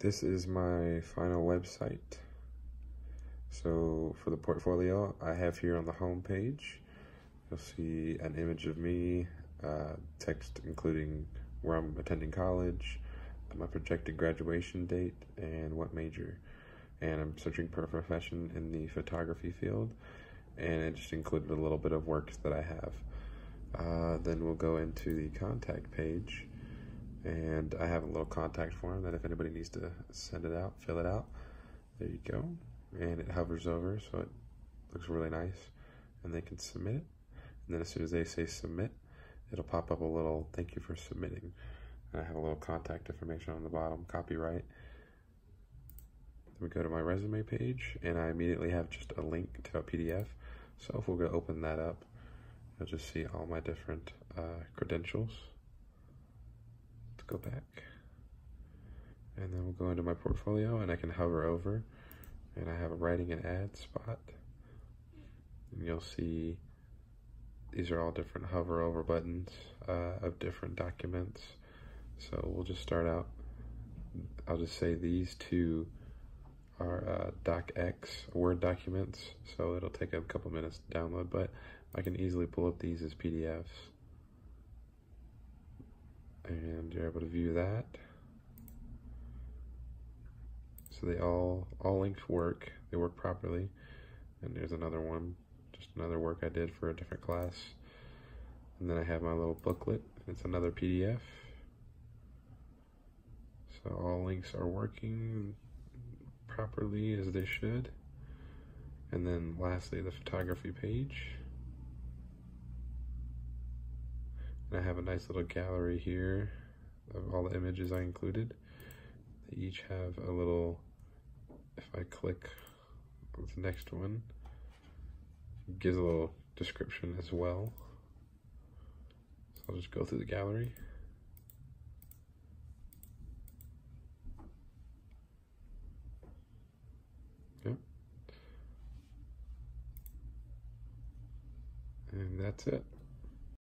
This is my final website. So for the portfolio, I have here on the home page, you'll see an image of me, uh, text including where I'm attending college, my projected graduation date, and what major. And I'm searching for a profession in the photography field, and it just included a little bit of works that I have. Uh, then we'll go into the contact page and I have a little contact form that if anybody needs to send it out, fill it out. There you go. And it hovers over so it looks really nice and they can submit it. And then as soon as they say submit, it'll pop up a little thank you for submitting. And I have a little contact information on the bottom, copyright. Then we go to my resume page and I immediately have just a link to a PDF. So if we'll go open that up, you'll just see all my different uh, credentials go back. And then we'll go into my portfolio and I can hover over and I have a writing and ad spot. And you'll see these are all different hover over buttons uh, of different documents. So we'll just start out. I'll just say these two are uh, docx Word documents, so it'll take a couple minutes to download, but I can easily pull up these as PDFs and you're able to view that. So they all, all links work, they work properly. And there's another one, just another work I did for a different class. And then I have my little booklet, it's another PDF. So all links are working properly as they should. And then lastly, the photography page. And I have a nice little gallery here of all the images I included. They each have a little, if I click the next one, gives a little description as well. So I'll just go through the gallery. Yep. And that's it.